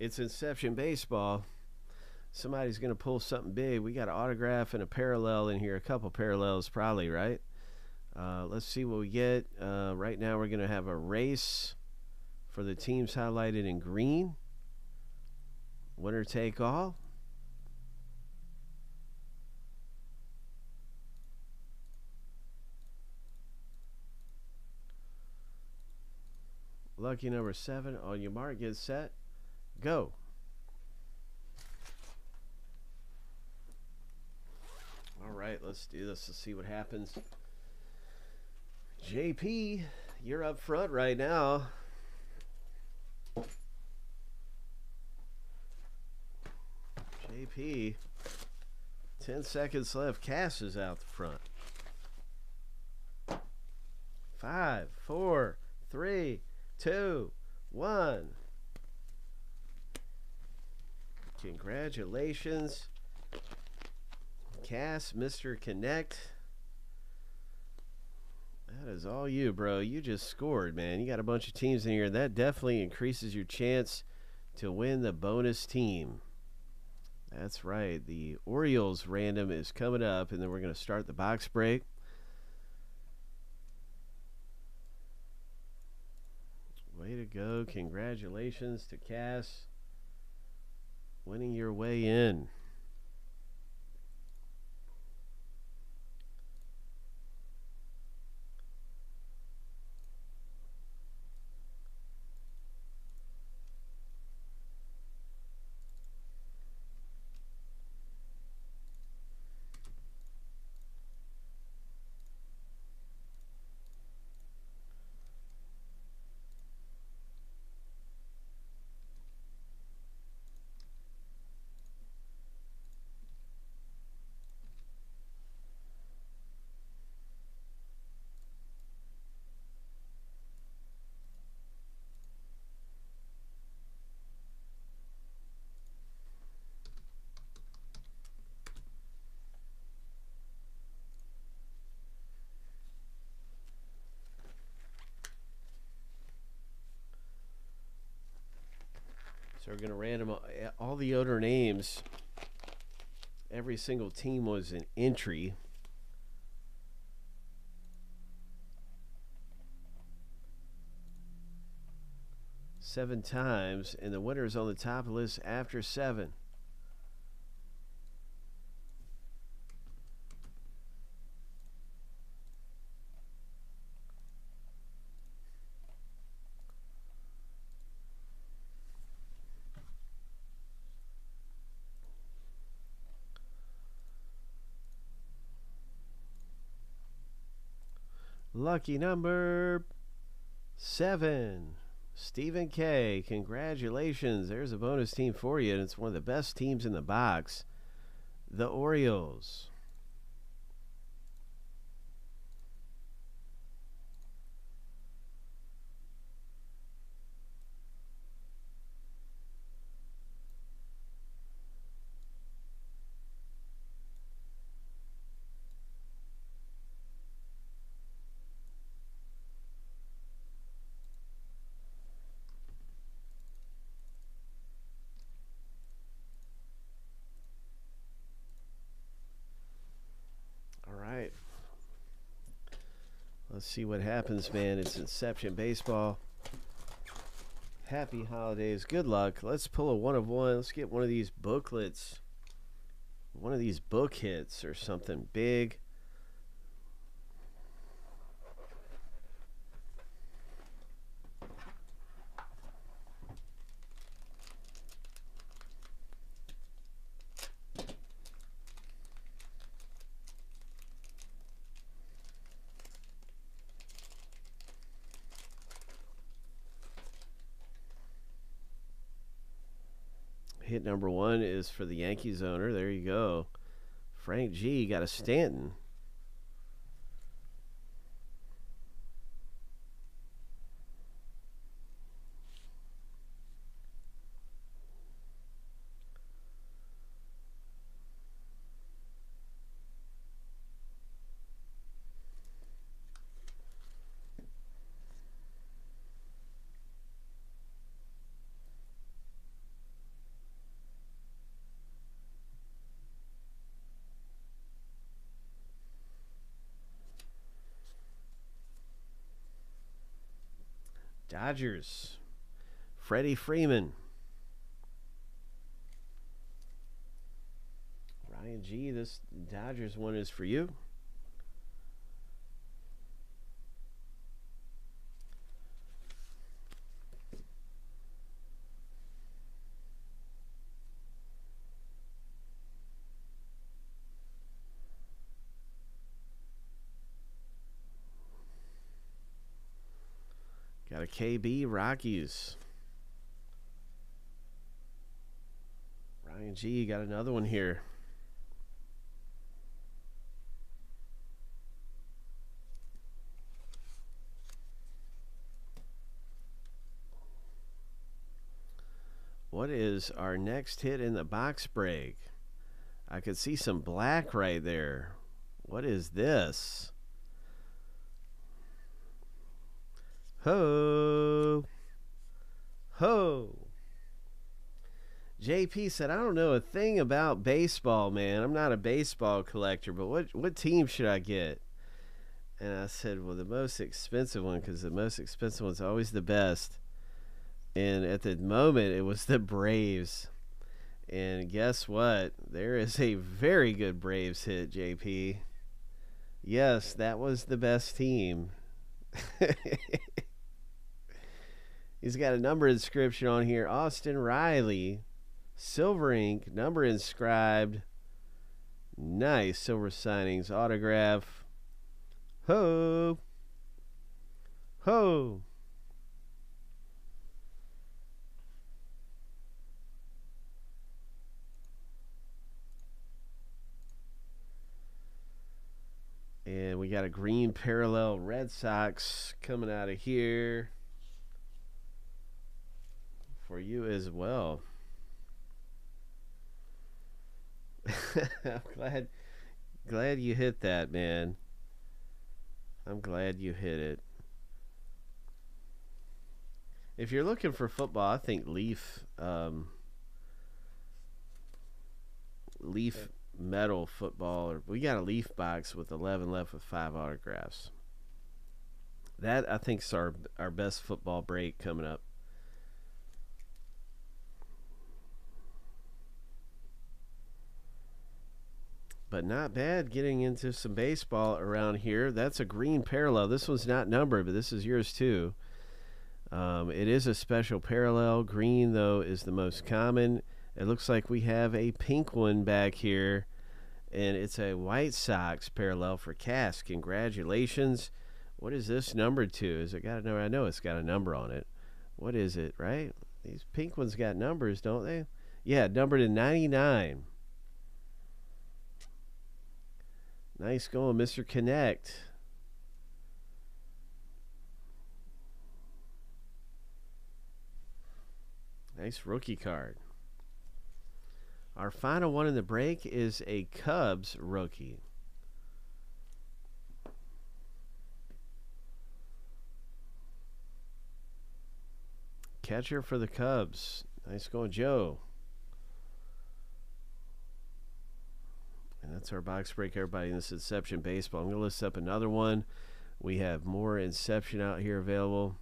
It's Inception Baseball. Somebody's going to pull something big. We got an autograph and a parallel in here, a couple parallels probably, right? Uh, let's see what we get. Uh, right now, we're going to have a race for the teams highlighted in green. Winner take all. Lucky number seven. On your mark, get set, go. All right, let's do this. Let's see what happens. JP, you're up front right now. JP, 10 seconds left. Cass is out the front. Five, four, three, two, one. Congratulations. Cass, Mr. Connect. That is all you, bro. You just scored, man. You got a bunch of teams in here. That definitely increases your chance to win the bonus team. That's right. The Orioles random is coming up, and then we're going to start the box break. Way to go. Congratulations to Cass. Winning your way in. So we're going to random uh, all the owner names. Every single team was an entry. Seven times, and the winner is on the top list after seven. Lucky number seven. Stephen K. Congratulations. There's a bonus team for you, and it's one of the best teams in the box. The Orioles. Let's see what happens, man. It's Inception Baseball. Happy holidays. Good luck. Let's pull a one of one. Let's get one of these booklets. One of these book hits or something big. Hit number one is for the Yankees owner. There you go. Frank G got a Stanton. Dodgers. Freddie Freeman. Ryan G, this Dodgers one is for you. Got a KB Rockies. Ryan G got another one here. What is our next hit in the box break? I could see some black right there. What is this? Ho. Ho. JP said, I don't know a thing about baseball, man. I'm not a baseball collector, but what, what team should I get? And I said, well, the most expensive one, because the most expensive one's always the best. And at the moment, it was the Braves. And guess what? There is a very good Braves hit, JP. Yes, that was the best team. He's got a number inscription on here Austin Riley, silver ink, number inscribed. Nice silver signings, autograph. Ho! Ho! And we got a green parallel Red Sox coming out of here for you as well. I'm glad glad you hit that, man. I'm glad you hit it. If you're looking for football, I think Leaf um, Leaf metal football or we got a Leaf box with 11 left with 5 autographs. That I think is our our best football break coming up. But not bad getting into some baseball around here. That's a green parallel. This one's not numbered, but this is yours too. Um, it is a special parallel. Green, though, is the most common. It looks like we have a pink one back here, and it's a White Sox parallel for Cass. Congratulations. What is this numbered to? Is it got a number? I know it's got a number on it. What is it, right? These pink ones got numbers, don't they? Yeah, numbered in 99. Nice going, Mr. Connect. Nice rookie card. Our final one in the break is a Cubs rookie. Catcher for the Cubs. Nice going, Joe. That's our box break, everybody. This Inception Baseball. I'm going to list up another one. We have more Inception out here available.